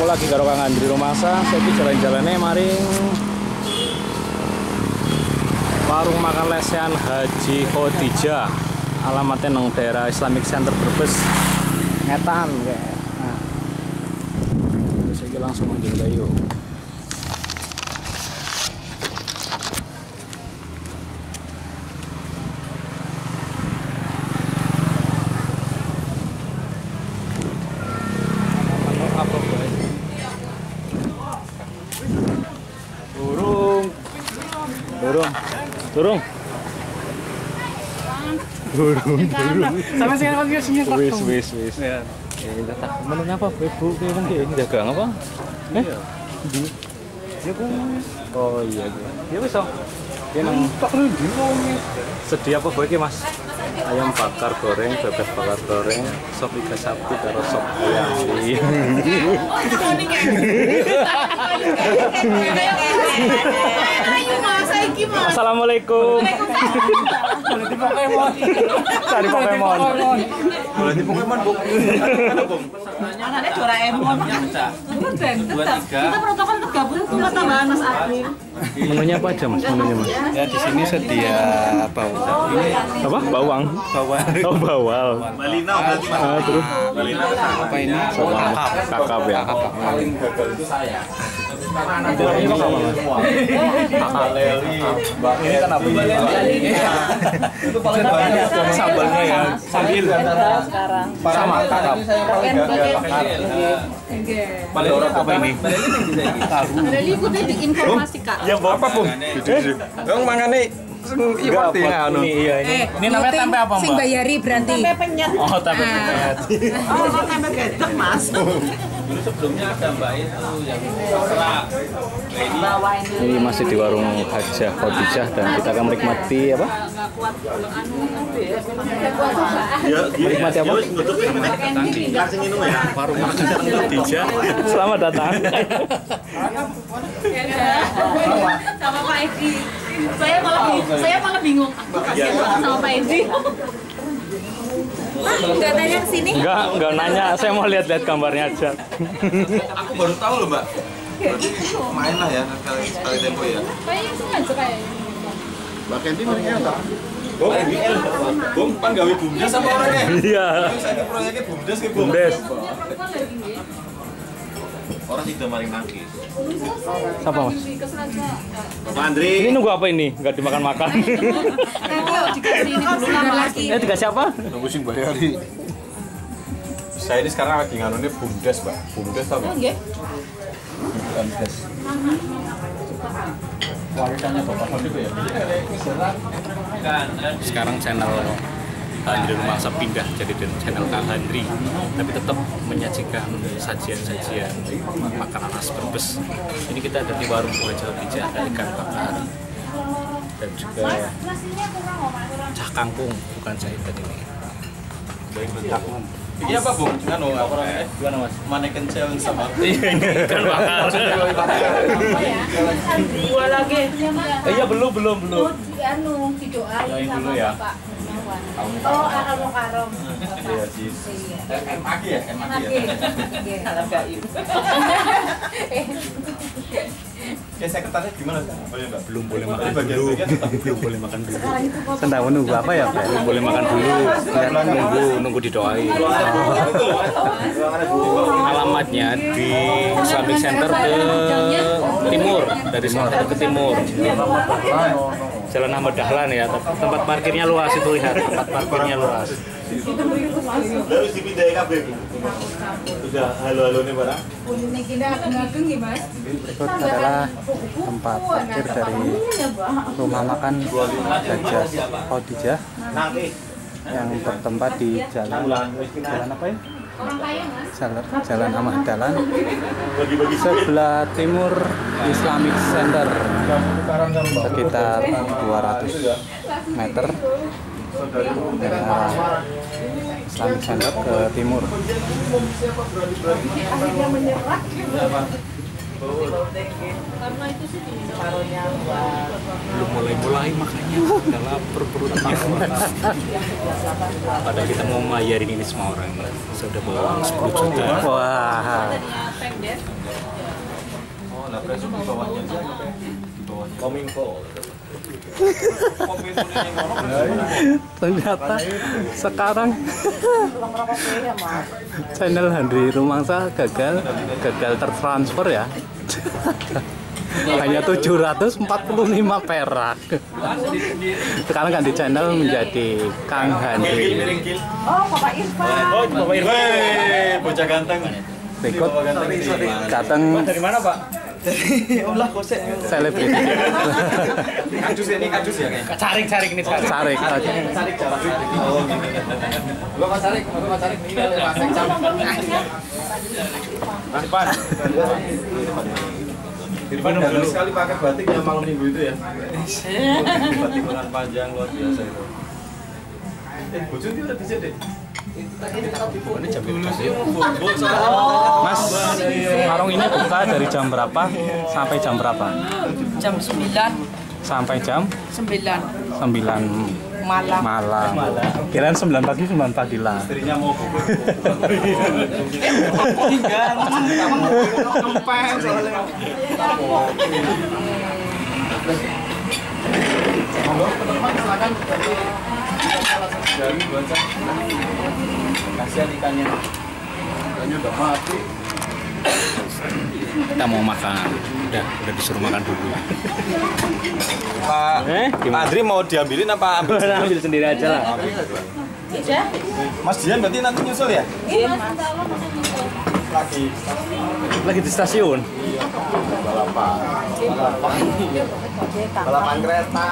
ketemu lagi karo Kang Andri Romasa. Saya jalan-jalannya maring warung makan lesehan Haji Khadijah. Alamatnya nang daerah Islamic Center Brebes. Ngetan kayak. Nah. Saya langsung manggil yuk. Burung. Burung, burung. Sama sih kan sini Wis, wis, wis. Ya, kita tak menunya apa, Bu? Bu, Kita ini dagang apa? Eh? Di. Ya, Bu. Oh iya. Ya wis, oh. Ini nang tak lu di sedia apa Bu iki, Mas? Ayam bakar goreng, bebek bakar goreng, sop iga sapi karo sop ayam. Ayo mas, mas. Assalamualaikum. Boleh di Pokemon. Cari Pokemon. Boleh di Pokemon. Anaknya Doraemon. Betul, Kita protokol tambahan mas. Menunya apa aja, Mas? Menunya, Mas? Ya di sini sedia bawang. Ini Apa? Bawang. bawang. Oh, bawal. Balina berarti Mas. Ah, terus Apa ini? bawang. Kakap. Kakap ya. Itu ini apa, Mas? Ini kan apa ini? Itu paling banyak sambalnya ya. Sambil. Sekarang. Sama kakap. Paling orang apa ini? Ada liputan di informasi kak. Ya apa, Bung? Yang mangane Enggak apa ini iya ini. Ini namanya tempe apa, Sing Mbak? bayari berarti. Tempe penyet. Oh, tempe Ah. penyet. Oh, tempe gedek mas. Dulu sebelumnya ada mbak itu yang serak. Bawa ini. Masih di warung Hajah Khadijah dan kita akan menikmati apa? Anu ya. Kuat juga. Menikmati apa? langsung minum ya. Warung Hajah Khadijah. Selamat datang. Sama Pak Edi. Saya malah bingung. Saya malah bingung. Aku kasih sama Pak Edi. Enggak tanya ke sini. Enggak, enggak nanya. Saya mau lihat-lihat gambarnya aja. Aku baru tahu loh, Mbak. Berarti main lah ya sekali sekali tempo ya. Kayaknya sengaja kayaknya. Mbak Kendi mereka apa? Bung, Bung, pan gawe bumdes apa orangnya? Iya. Saya proyeknya bumdes ke Bung. Bumdes. Orang tidak maling nangkis. Siapa, Mas? Pak Andri. Ini nunggu apa ini? Enggak dimakan-makan. Dikasih ini dulu nama lagi. Eh, dikasih apa? Nunggu sing bayari. Saya ini sekarang lagi nganunya bumdes, Mbak. Bumdes tau nggak? Enggak. Bumdes. Sekarang channel Handri Rumasa pindah jadi channel Kang Handri tapi tetap menyajikan sajian-sajian makanan khas Brebes. Ini kita ada di warung Buah Khadijah ada ikan bakar dan juga cah kangkung bukan jahitan ini Ini apa, Bung? Nganu apa namanya? gimana mas? Mannequin challenge sama. iya ini ikan bakar Dua lagi. Eh, iya belum belum belum Anu, didoain Doain sama ya. Oh, arom arom. Iya, Cis. MAG ya? MAG ya? Salam gaib. Ya, sekretariat gimana? Boleh, Mbak? belum boleh makan dulu. bagian tetap belum boleh makan dulu. Sedang menunggu apa ya, Pak? belum boleh makan dulu. Nunggu nunggu didoain. Alamatnya di Islamic Center ke timur dari selatan ke timur. Jalan Ahmad Dahlan ya tempat parkirnya luas itu lihat tempat parkirnya luas. Harus dipindahin KB. Sudah halo-halo nih, Barang. Berikut adalah tempat parkir dari rumah makan Gajah Khadijah yang bertempat di jalan jalan apa ya? Jalan, jalan Ahmad Bagi-bagi sebelah timur Islamic Center sekitar 200 meter dari Islamic Center ke timur Karena itu sih belum mulai-mulai makanya udah lapar perutnya padahal kita mau bayarin ini semua orang sudah bawa uang 10 juta Wah. Oh, nah. Kominfo. Ternyata sekarang channel Handri Rumangsa gagal gagal tertransfer ya. Hanya 745 perak. Sekarang ganti channel menjadi Kang Handri. Oh, Bapak Irfan. Oh, Bapak Irfan. Hei, bocah ganteng. Berikut datang Dari mana Pak? Selebriti. Kadus ini kadus ya kayaknya. Carik, carik ini carik. Jalan. Oh, gini. Gua Pak Carik, gua Pak Carik. Ini ada Pak Irfan. Irfan gagal sekali pakai batik yang malam minggu itu ya. batik lengan panjang luar biasa itu. Eh, bojo itu udah bisa deh. Ini jam berapa sih? Mas, warung ini buka dari jam berapa sampai jam berapa? jam 9 Sampai jam 9 9 malam. malam. Kirain 9 pagi 9 pagi lah. Istrinya mau bubur. Kasihan ikannya. Ikannya udah mati. kita mau makan udah udah disuruh makan dulu Pak, Pak Andri mau diambilin apa ambil? Ambil sendiri aja lah. Mas Dian berarti nanti nyusul ya? Iya, Mas. Allah mau nyusul. Lagi. Lagi di stasiun. Balapan. Balapan. Balapan kereta.